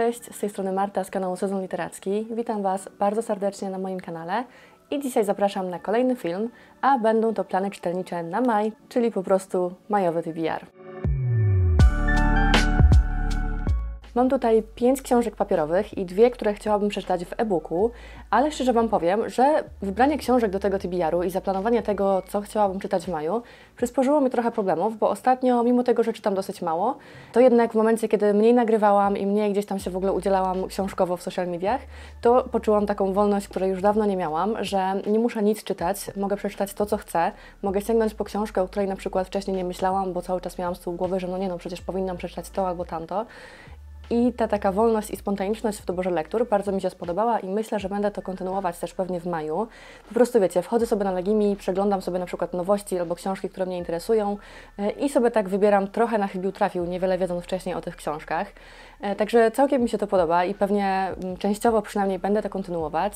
cześć, z tej strony Marta z kanału Sezon Literacki. Witam Was bardzo serdecznie na moim kanale i dzisiaj zapraszam na kolejny film, a będą to plany czytelnicze na maj, czyli po prostu majowy TBR. Mam tutaj pięć książek papierowych i dwie, które chciałabym przeczytać w e-booku, ale szczerze Wam powiem, że wybranie książek do tego TBR-u i zaplanowanie tego, co chciałabym czytać w maju, przysporzyło mi trochę problemów, bo ostatnio, mimo tego, że czytam dosyć mało, to jednak w momencie, kiedy mniej nagrywałam i mniej gdzieś tam się w ogóle udzielałam książkowo w social mediach, to poczułam taką wolność, której już dawno nie miałam, że nie muszę nic czytać, mogę przeczytać to, co chcę, mogę sięgnąć po książkę, o której na przykład wcześniej nie myślałam, bo cały czas miałam z tyłu głowy, że no nie no, przecież powinnam przeczytać to albo tamto. I ta taka wolność i spontaniczność w doborze lektur bardzo mi się spodobała i myślę, że będę to kontynuować też pewnie w maju. Po prostu wiecie, wchodzę sobie na Legimi, przeglądam sobie na przykład nowości albo książki, które mnie interesują e, i sobie tak wybieram trochę na chybił trafił, niewiele wiedząc wcześniej o tych książkach. E, także całkiem mi się to podoba i pewnie częściowo przynajmniej będę to kontynuować.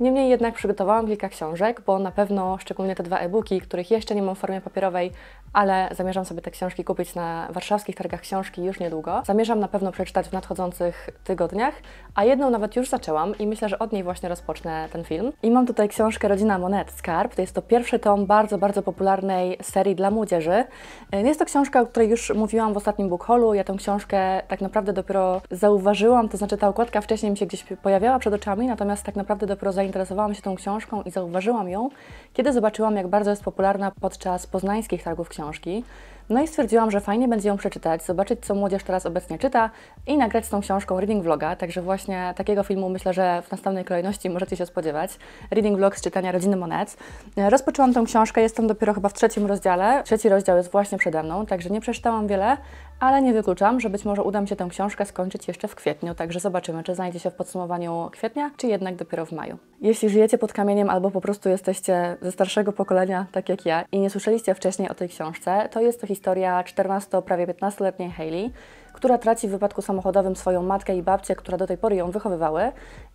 Niemniej jednak przygotowałam kilka książek, bo na pewno szczególnie te dwa e-booki, których jeszcze nie mam w formie papierowej, ale zamierzam sobie te książki kupić na warszawskich targach książki już niedługo. Zamierzam na pewno przeczytać w nadchodzących tygodniach, a jedną nawet już zaczęłam i myślę, że od niej właśnie rozpocznę ten film. I mam tutaj książkę Rodzina Monet Skarb. To jest to pierwszy tom bardzo, bardzo popularnej serii dla młodzieży. E, jest to książka, o której już mówiłam w ostatnim book. Ja tę książkę tak naprawdę dopiero zauważyłam, to znaczy ta okładka wcześniej mi się gdzieś pojawiała przed oczami, natomiast tak naprawdę dopiero zainteresowałam się tą książką i zauważyłam ją, kiedy zobaczyłam, jak bardzo jest popularna podczas poznańskich targów książki. No i stwierdziłam, że fajnie będzie ją przeczytać, zobaczyć, co młodzież teraz obecnie czyta i nagrać z tą książką reading vloga. Także właśnie takiego filmu myślę, że w następnej kolejności możecie się spodziewać. Reading vlog z czytania Rodziny Monet. Rozpoczęłam tą książkę, jestem dopiero chyba w trzecim rozdziale. Trzeci rozdział jest właśnie przede mną, także nie przeczytałam wiele, ale nie wykluczam, że być może uda mi się tę książkę skończyć jeszcze w kwietniu, także zobaczymy, czy znajdzie się w podsumowaniu kwietnia, czy jednak dopiero w maju. Jeśli żyjecie pod kamieniem albo po prostu jesteście ze starszego pokolenia, tak jak ja, i nie słyszeliście wcześniej o tej książce, to jest to historia 14, prawie 15-letniej Hayley, która traci w wypadku samochodowym swoją matkę i babcię, które do tej pory ją wychowywały,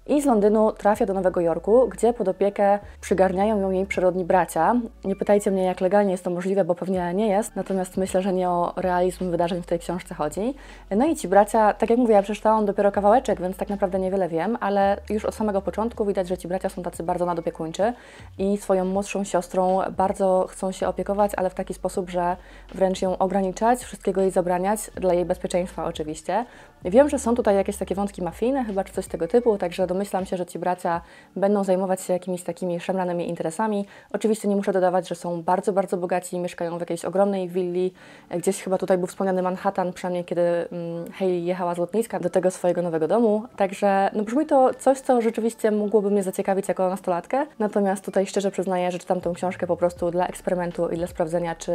i z Londynu trafia do Nowego Jorku, gdzie pod opiekę przygarniają ją jej przyrodni bracia. Nie pytajcie mnie, jak legalnie jest to możliwe, bo pewnie nie jest, natomiast myślę, że nie o realizm wydarzeń w tej książce chodzi. No i ci bracia, tak jak mówię, ja przeczytałam dopiero kawałeczek, więc tak naprawdę niewiele wiem, ale już od samego początku widać, że ci bracia są tacy bardzo nadopiekuńczy i swoją młodszą siostrą bardzo chcą się opiekować, ale w taki sposób, że wręcz ją ograniczać, wszystkiego jej zabraniać, dla jej bezpieczeństwa oczywiście. Wiem, że są tutaj jakieś takie wątki mafijne, chyba czy coś tego typu, także domyślam się, że ci bracia będą zajmować się jakimiś takimi szemranymi interesami. Oczywiście nie muszę dodawać, że są bardzo, bardzo bogaci, mieszkają w jakiejś ogromnej willi. Gdzieś chyba tutaj był wspomniany Manhattan, przynajmniej kiedy um, Hayley jechała z lotniska do tego swojego nowego domu. Także no, brzmi to coś, co rzeczywiście mogłoby mnie zaciekawić jako nastolatkę. Natomiast tutaj szczerze przyznaję, że czytam tę książkę po prostu dla eksperymentu i dla sprawdzenia, czy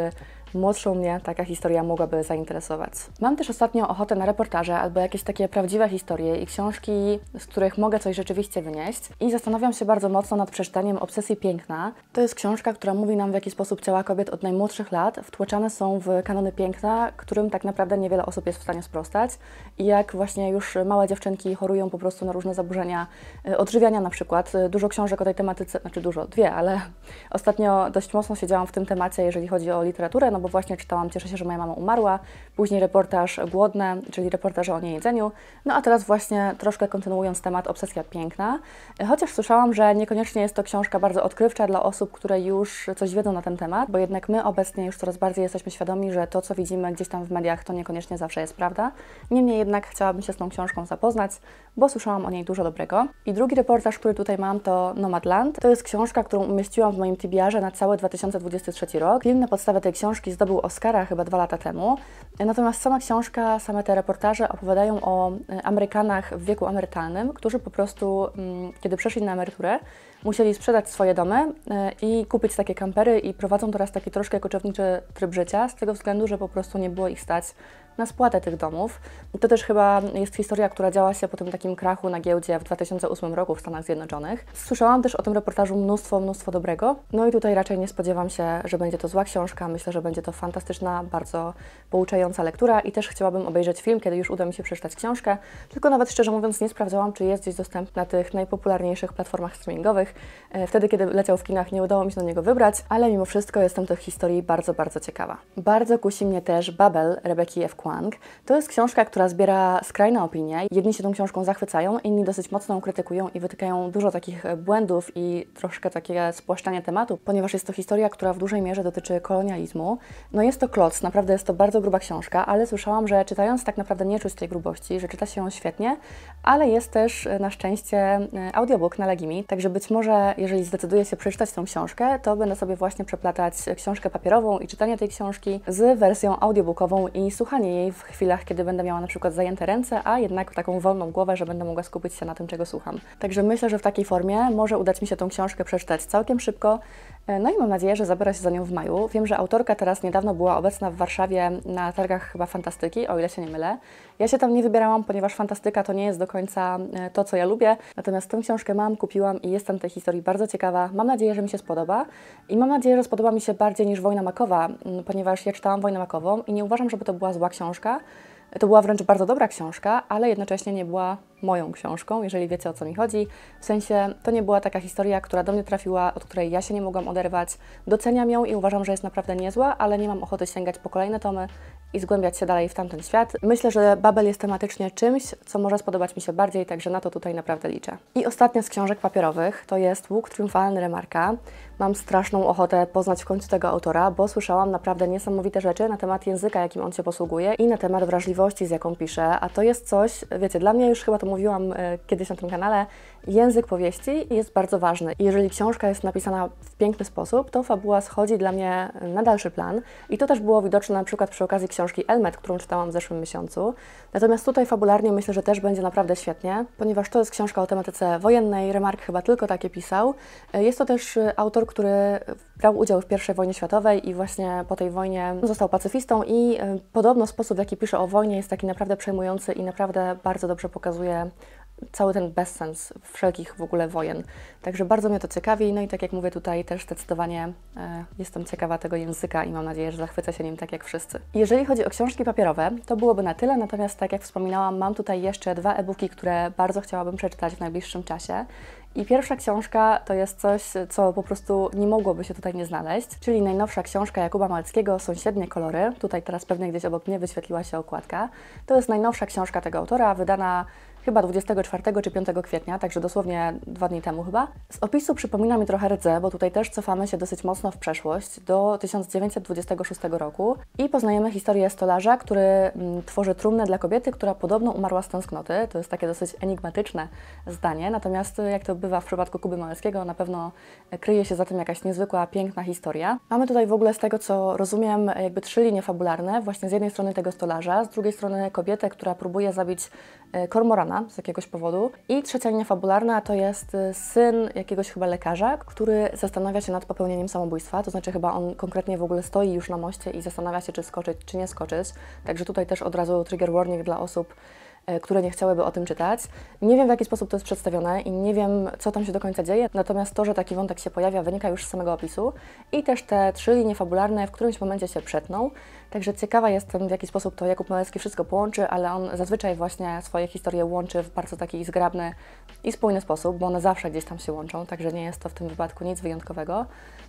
młodszą mnie taka historia mogłaby zainteresować. Mam też ostatnio ochotę na reportaże albo jakieś takie prawdziwe historie i książki, z których mogę coś rzeczywiście wynieść. I zastanawiam się bardzo mocno nad przeczytaniem Obsesji Piękna. To jest książka, która mówi nam, w jaki sposób ciała kobiet od najmłodszych lat wtłoczone są w kanony piękna, którym tak naprawdę niewiele osób jest w stanie sprostać. I jak właśnie już małe dziewczynki chorują po prostu na różne zaburzenia y, odżywiania na przykład. Y, dużo książek o tej tematyce, znaczy dużo, dwie, ale ostatnio dość mocno siedziałam w tym temacie, jeżeli chodzi o literaturę, no bo właśnie czytałam Cieszę się, że moja mama umarła, później reportaż Głodne, czyli reportaż o niejedzeniu, no a teraz właśnie troszkę kontynuując temat Obsesja Piękna, chociaż słyszałam, że niekoniecznie jest to książka bardzo odkrywcza dla osób, które już coś wiedzą na ten temat, bo jednak my obecnie już coraz bardziej jesteśmy świadomi, że to, co widzimy gdzieś tam w mediach, to niekoniecznie zawsze jest prawda. Niemniej jednak chciałabym się z tą książką zapoznać, bo słyszałam o niej dużo dobrego. I drugi reportaż, który tutaj mam, to Nomadland. To jest książka, którą umieściłam w moim TBR-ze na cały 2023 rok. Film na tej książki zdobył Oscara chyba dwa lata temu. Natomiast sama książka, same te reportaże opowiadają o e, Amerykanach w wieku emerytalnym, którzy po prostu, mm, kiedy przeszli na emeryturę, musieli sprzedać swoje domy e, i kupić takie kampery i prowadzą teraz taki troszkę koczowniczy tryb życia, z tego względu, że po prostu nie było ich stać na spłatę tych domów. To też chyba jest historia, która działa się po tym takim krachu na giełdzie w 2008 roku w Stanach Zjednoczonych. Słyszałam też o tym reportażu mnóstwo, mnóstwo dobrego. No i tutaj raczej nie spodziewam się, że będzie to zła książka. Myślę, że będzie to fantastyczna, bardzo pouczająca lektura i też chciałabym obejrzeć film, kiedy już uda mi się przeczytać książkę. Tylko nawet szczerze mówiąc nie sprawdzałam, czy jest gdzieś dostępny na tych najpopularniejszych platformach streamingowych. E, wtedy, kiedy leciał w kinach, nie udało mi się do niego wybrać, ale mimo wszystko jestem tych historii bardzo, bardzo ciekawa. Bardzo kusi mnie też Babel Rebeki F. Kwan To jest książka, która zbiera skrajne opinie. Jedni się tą książką zachwycają, inni dosyć mocno ją krytykują i wytykają dużo takich błędów i troszkę takie spłaszczanie tematu, ponieważ jest to historia, która w dużej mierze dotyczy kolonializmu. No jest to kloc, naprawdę jest to bardzo gruba książka, ale słyszałam, że czytając tak naprawdę nie czuć tej grubości, że czyta się ją świetnie, ale jest też na szczęście audiobook na Legimi, także być może jeżeli zdecyduję się przeczytać tą książkę, to będę sobie właśnie przeplatać książkę papierową i czytanie tej książki z wersją audiobookową i słuchanie jej w chwilach, kiedy będę miała na przykład zajęte ręce, a jednak taką wolną głowę, że będę mogła skupić się na tym, czego słucham. Także myślę, że w takiej formie może udać mi się tą książkę przeczytać całkiem szybko. E, no i mam nadzieję, że zabiorę się za nią w maju. Wiem, że autorka teraz niedawno była obecna w Warszawie na targach chyba fantastyki, o ile się nie mylę. Ja się tam nie wybierałam, ponieważ fantastyka to nie jest do końca e, to, co ja lubię. Natomiast tę książkę mam, kupiłam i jestem tej historii bardzo ciekawa. Mam nadzieję, że mi się spodoba i mam nadzieję, że spodoba mi się bardziej niż Wojna Makowa, ponieważ ja czytałam Wojnę Makową i nie uważam, żeby to była zła książka. To była wręcz bardzo dobra książka, ale jednocześnie nie była moją książką, jeżeli wiecie o co mi chodzi. W sensie to nie była taka historia, która do mnie trafiła, od której ja się nie mogłam oderwać. Doceniam ją i uważam, że jest naprawdę niezła, ale nie mam ochoty sięgać po kolejne tomy i zgłębiać się dalej w tamten świat. Myślę, że Babel jest tematycznie czymś, co może spodobać mi się bardziej, także na to tutaj naprawdę liczę. I ostatnia z książek papierowych to jest Łuk Triumfalny Remarka. Mam straszną ochotę poznać w końcu tego autora, bo słyszałam naprawdę niesamowite rzeczy na temat języka, jakim on się posługuje i na temat wrażliwości, z jaką pisze, a to jest coś, wiecie, dla mnie już chyba to mówiłam e, kiedyś na tym kanale, język powieści jest bardzo ważny. Jeżeli książka jest napisana w piękny sposób, to fabuła schodzi dla mnie na dalszy plan i to też było widoczne na przykład przy okazji książki Elmet, którą czytałam w zeszłym miesiącu. Natomiast tutaj fabularnie myślę, że też będzie naprawdę świetnie, ponieważ to jest książka o tematyce wojennej, Remark chyba tylko takie pisał. Jest to też autor, który brał udział w I wojnie światowej i właśnie po tej wojnie został pacyfistą i e, podobno sposób, w jaki pisze o wojnie jest taki naprawdę przejmujący i naprawdę bardzo dobrze pokazuje cały ten bezsens wszelkich w ogóle wojen. Także bardzo mnie to ciekawi, no i tak jak mówię tutaj też zdecydowanie e, jestem ciekawa tego języka i mam nadzieję, że zachwycę się nim tak jak wszyscy. Jeżeli chodzi o książki papierowe, to byłoby na tyle, natomiast tak jak wspominałam, mam tutaj jeszcze dwa e-booki, które bardzo chciałabym przeczytać w najbliższym czasie. I pierwsza książka to jest coś, co po prostu nie mogłoby się tutaj nie znaleźć, czyli najnowsza książka Jakuba Malckiego Sąsiednie kolory. Tutaj teraz pewnie gdzieś obok mnie wyświetliła się okładka. To jest najnowsza książka tego autora, wydana chyba 24 czy 5 kwietnia, także dosłownie dwa dni temu chyba. Z opisu przypomina mi trochę rdze, bo tutaj też cofamy się dosyć mocno w przeszłość, do 1926 roku i poznajemy historię stolarza, który mm, tworzy trumnę dla kobiety, która podobno umarła z tęsknoty. To jest takie dosyć enigmatyczne zdanie, natomiast jak to bywa w przypadku Kuby Małeckiego, na pewno kryje się za tym jakaś niezwykła, piękna historia. Mamy tutaj w ogóle z tego, co rozumiem, jakby trzy linie fabularne, właśnie z jednej strony tego stolarza, z drugiej strony kobietę, która próbuje zabić kormorana, z jakiegoś powodu. I trzecia linia fabularna to jest y, syn jakiegoś chyba lekarza, który zastanawia się nad popełnieniem samobójstwa, to znaczy chyba on konkretnie w ogóle stoi już na moście i zastanawia się, czy skoczyć, czy nie skoczyć. Także tutaj też od razu trigger warning dla osób, E, które nie chciałyby o tym czytać. Nie wiem, w jaki sposób to jest przedstawione i nie wiem, co tam się do końca dzieje, natomiast to, że taki wątek się pojawia, wynika już z samego opisu i też te trzy linie fabularne w którymś momencie się przetną. Także ciekawa jestem, w jaki sposób to Jakub Małecki wszystko połączy, ale on zazwyczaj właśnie swoje historie łączy w bardzo taki zgrabny i spójny sposób, bo one zawsze gdzieś tam się łączą, także nie jest to w tym wypadku nic wyjątkowego.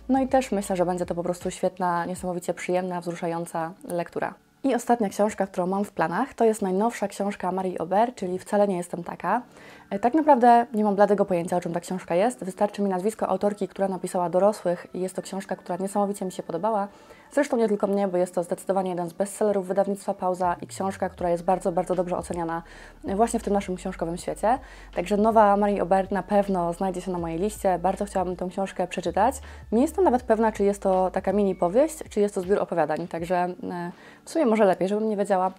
No i też myślę, że będzie to po prostu świetna, niesamowicie przyjemna, wzruszająca lektura. I ostatnia książka, którą mam w planach, to jest najnowsza książka Marii Ober, czyli Wcale nie jestem taka. E, tak naprawdę nie mam bladego pojęcia, o czym ta książka jest. Wystarczy mi nazwisko autorki, która napisała dorosłych i jest to książka, która niesamowicie mi się podobała. Zresztą nie tylko mnie, bo jest to zdecydowanie jeden z bestsellerów wydawnictwa Pauza i książka, która jest bardzo, bardzo dobrze oceniana właśnie w tym naszym książkowym świecie. Także nowa Marii Ober na pewno znajdzie się na mojej liście. Bardzo chciałabym tę książkę przeczytać. Nie jestem nawet pewna, czy jest to taka mini powieść, czy jest to zbiór opowiadań. Także e, w sumie może lepiej, żebym nie wiedziała.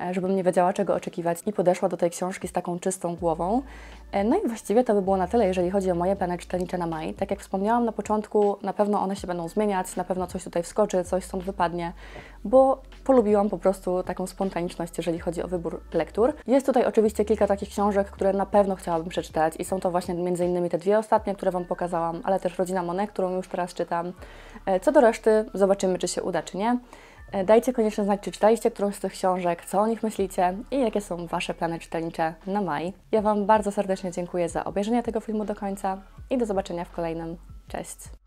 E, żebym nie wiedziała, czego oczekiwać i podeszła do tej książki z taką czystą głową. E, no i właściwie to by było na tyle, jeżeli chodzi o moje plany czytelnicze na maj. Tak jak wspomniałam na początku, na pewno one się będą zmieniać, na pewno coś tutaj wskoczy, coś stąd wypadnie, bo polubiłam po prostu taką spontaniczność, jeżeli chodzi o wybór lektur. Jest tutaj oczywiście kilka takich książek, które na pewno chciałabym przeczytać i są to właśnie innymi te dwie ostatnie, które Wam pokazałam, ale też Rodzina Monet, którą już teraz czytam. E, co do reszty, zobaczymy, czy się uda, czy nie. E, dajcie koniecznie znać, czy czytaliście którąś z tych książek, co o nich myślicie i jakie są Wasze plany czytelnicze na maj. Ja Wam bardzo serdecznie dziękuję za obejrzenie tego filmu do końca i do zobaczenia w kolejnym. Cześć!